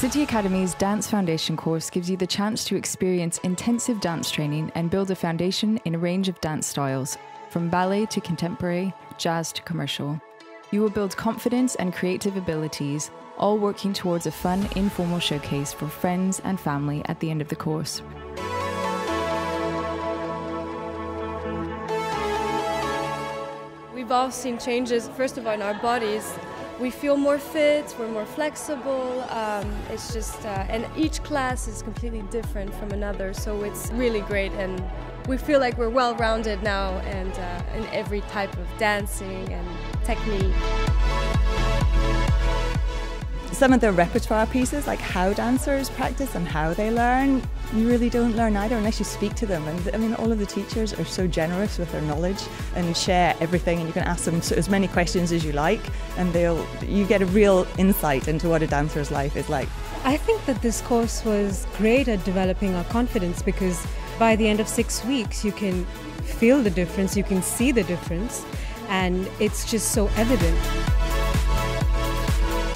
City Academy's Dance Foundation course gives you the chance to experience intensive dance training and build a foundation in a range of dance styles, from ballet to contemporary, jazz to commercial. You will build confidence and creative abilities, all working towards a fun, informal showcase for friends and family at the end of the course. We've all seen changes, first of all, in our bodies. We feel more fit, we're more flexible. Um, it's just, uh, and each class is completely different from another, so it's really great. And we feel like we're well rounded now and uh, in every type of dancing and technique some of the repertoire pieces, like how dancers practice and how they learn, you really don't learn either unless you speak to them. And I mean, all of the teachers are so generous with their knowledge and share everything, and you can ask them as many questions as you like, and they'll you get a real insight into what a dancer's life is like. I think that this course was great at developing our confidence because by the end of six weeks, you can feel the difference, you can see the difference, and it's just so evident.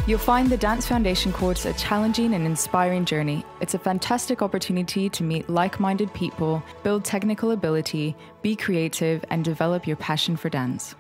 You'll find the Dance Foundation course a challenging and inspiring journey. It's a fantastic opportunity to meet like minded people, build technical ability, be creative, and develop your passion for dance.